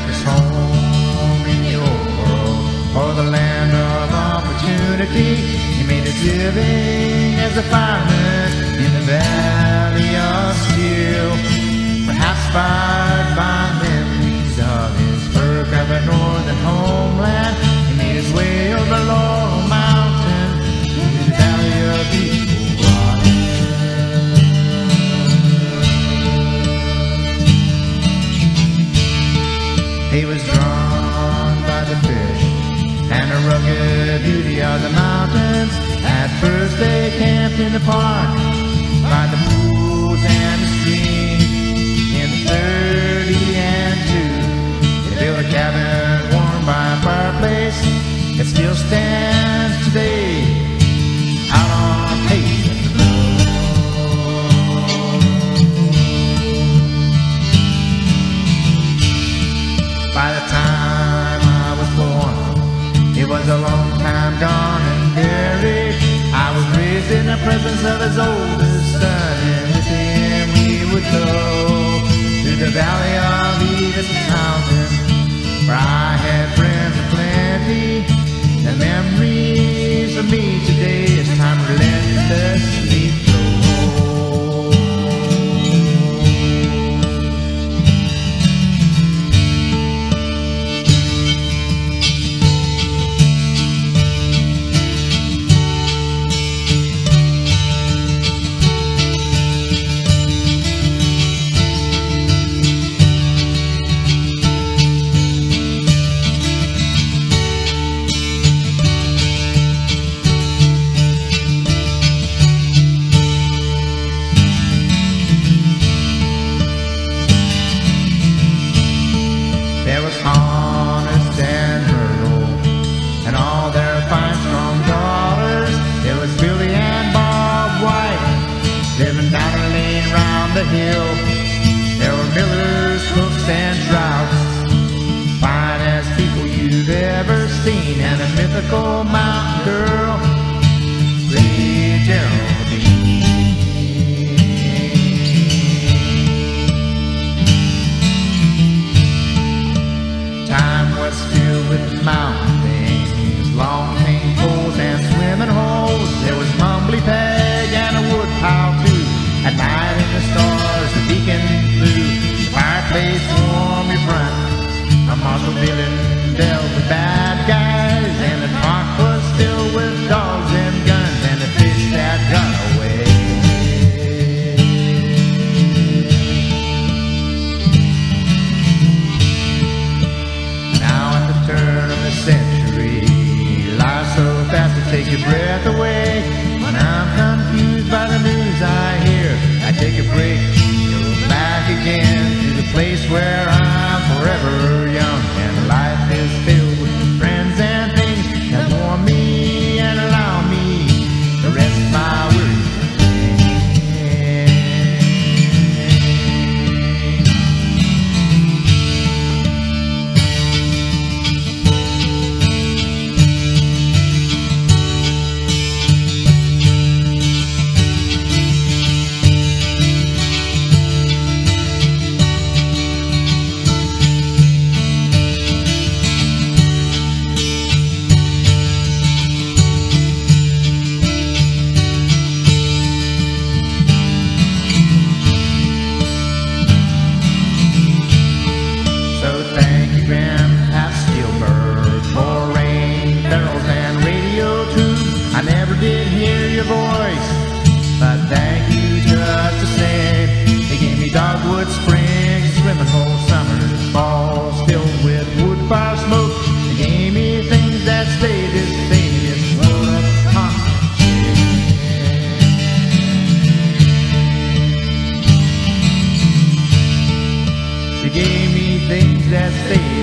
happiest home in the old world or the land of opportunity. He made his living as a fireman in the valley. rugged beauty of the mountains. At first they camped in the park by the a long time gone and buried. I was raised in the presence of his oldest son, and with him we would go to the valley of you've ever seen and a mythical mountain girl, Lady Gerald. take your breath away when I'm confused by the news I hear. I take a break. I see.